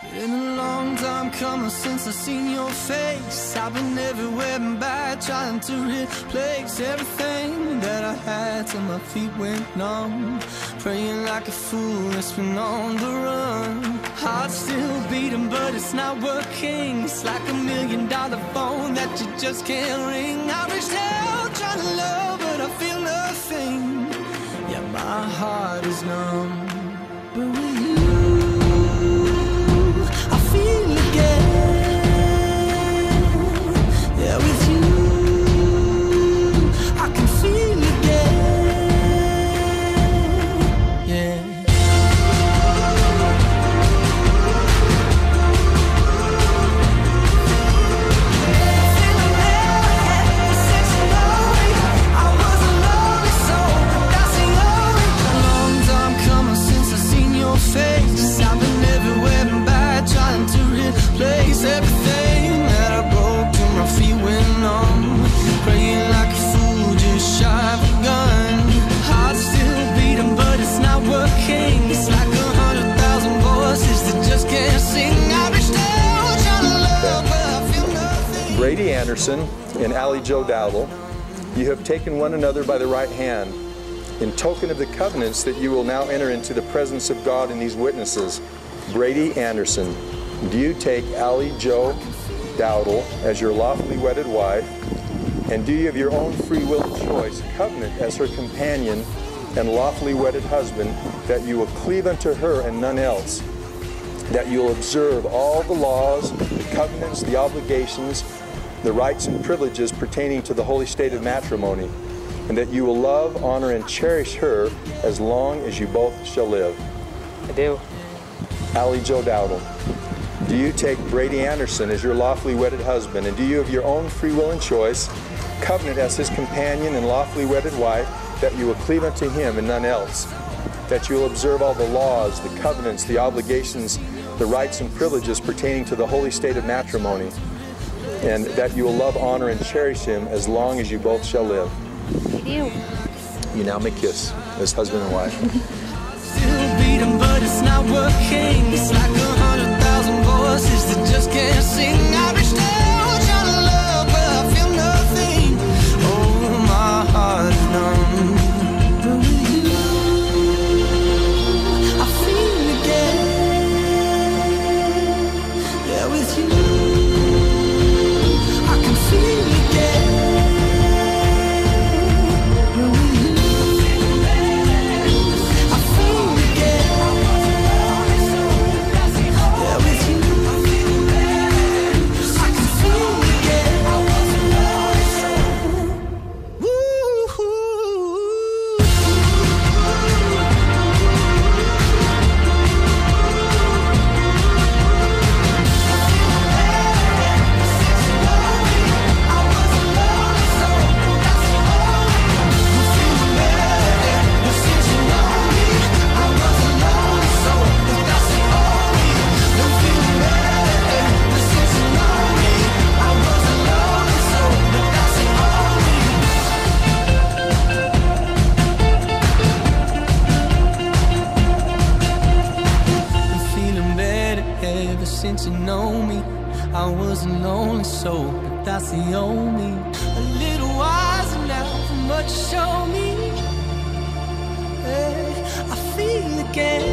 Been a long time coming since I seen your face. I've been everywhere and back, trying to replace everything that I had till my feet went numb. Praying like a fool, it's been on the run. Heart still beating, but it's not working. It's like a million dollar phone that you just can't ring. I reached out trying to love, but I feel nothing. Yeah, my heart is numb. Brady Anderson and Allie Joe Dowdle, you have taken one another by the right hand in token of the covenants that you will now enter into the presence of God in these witnesses. Brady Anderson, do you take Allie Joe Dowdle as your lawfully wedded wife, and do you of your own free will and choice covenant as her companion and lawfully wedded husband that you will cleave unto her and none else? that you'll observe all the laws, the covenants, the obligations, the rights and privileges pertaining to the holy state of matrimony, and that you will love, honor, and cherish her as long as you both shall live. I do. Allie Joe Dowdle, do you take Brady Anderson as your lawfully wedded husband, and do you of your own free will and choice covenant as his companion and lawfully wedded wife that you will cleave unto him and none else? That you will observe all the laws, the covenants, the obligations, the rights and privileges pertaining to the holy state of matrimony, and that you will love, honor, and cherish him as long as you both shall live. I do. You now may kiss as husband and wife. Was a lonely soul, but that's the only. A little wiser now from show me. Hey, I feel again.